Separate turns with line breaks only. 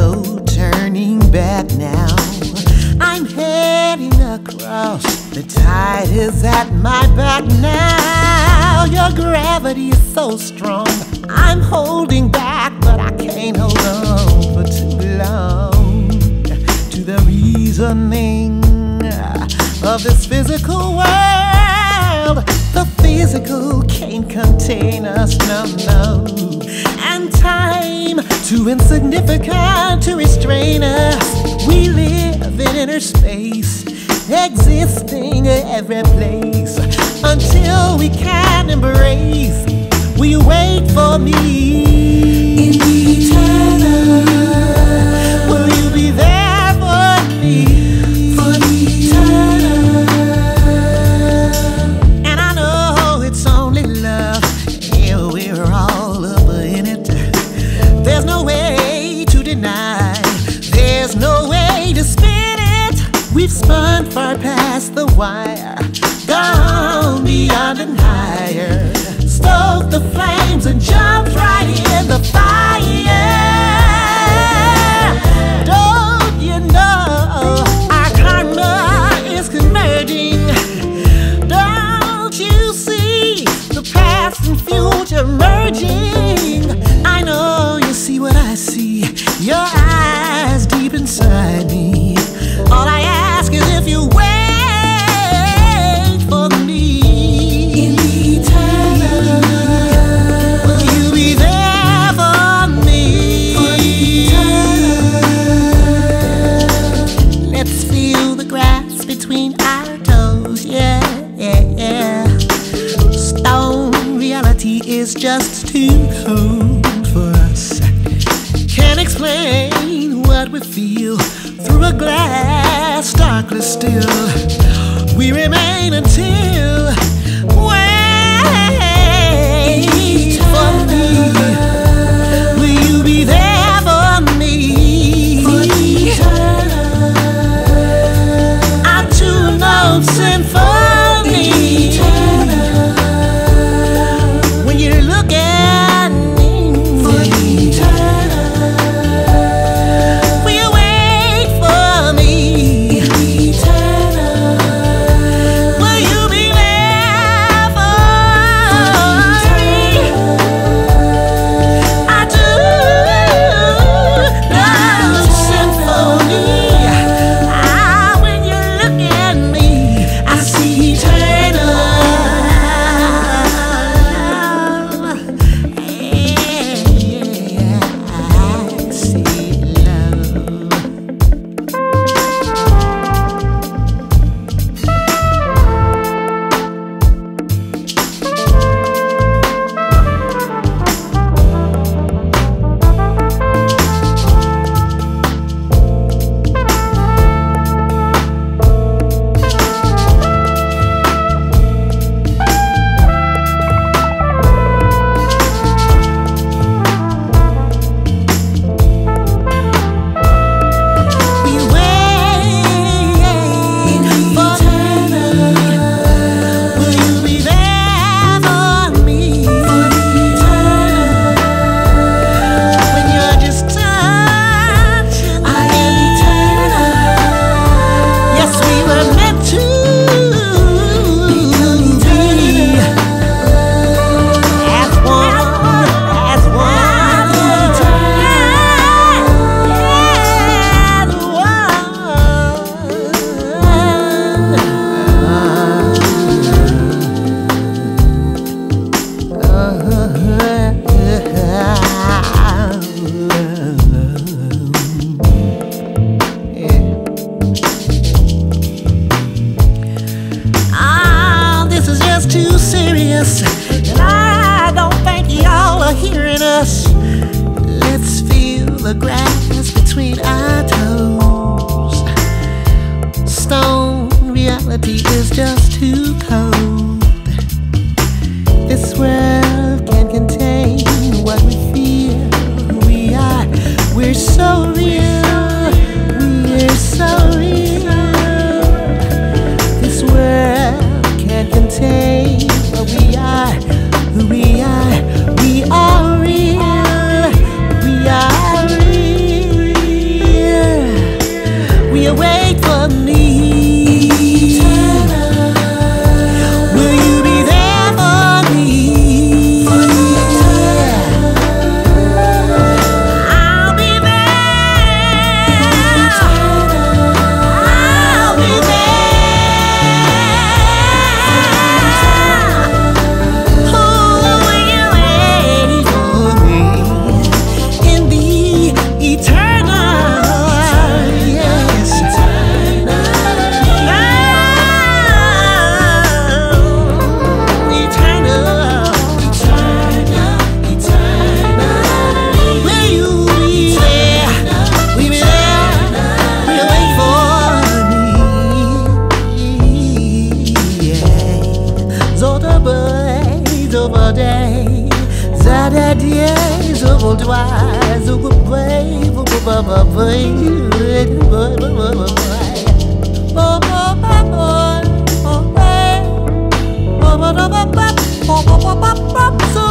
no turning back now. I'm heading across, the tide is at my back now. Your gravity is so strong, I'm holding back, but I can't hold on for too long to the reasoning of this physical world. The physical can't contain us, no, no. Too insignificant to restrain us. We live in inner space, existing every place until we can embrace. Will you wait for me? It's just too cold for us. Can't explain what we feel through a glass darkly still. We remain. the grass between our toes. Stone reality is just too cold. This world can't contain what we feel. We are, we're so real. Hallelujah. Oh,